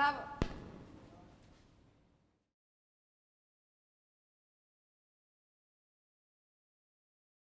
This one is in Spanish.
Rab